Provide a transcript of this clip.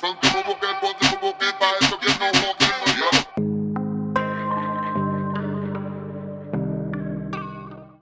são como quer é pode,